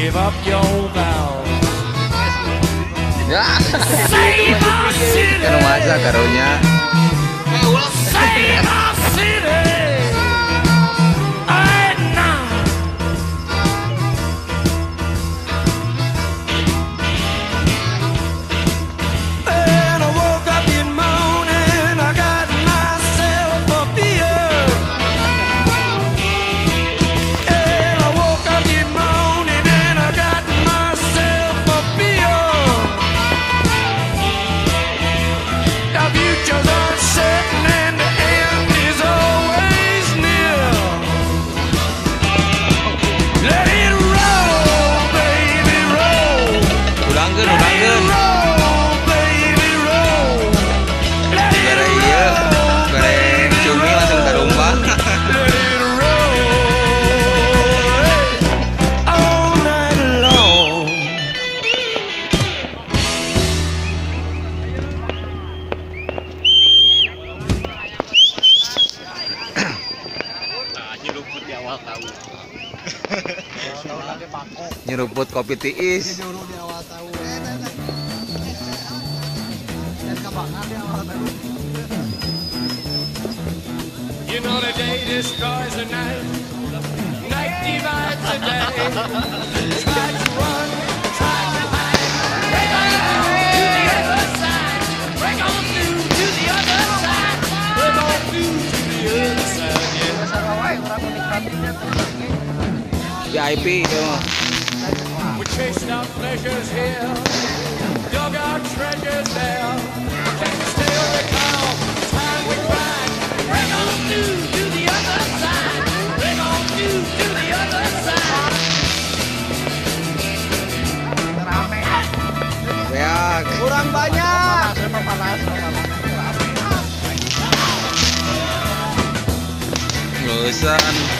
give up your vows. karunya. Save our city. nyeruput kopi tiis. You know the day destroys the night, night divides the day. Yeah. Chased our pleasures here, dug our treasures there. Take the stale recall, time we grind. Bring on through to the other side. Bring on through to the other side. Yeah, kurang banyak. Bosan.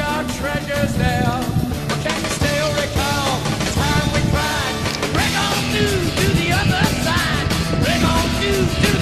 our treasures there. can still recall the time we cried? Break on through to the other side. Break on through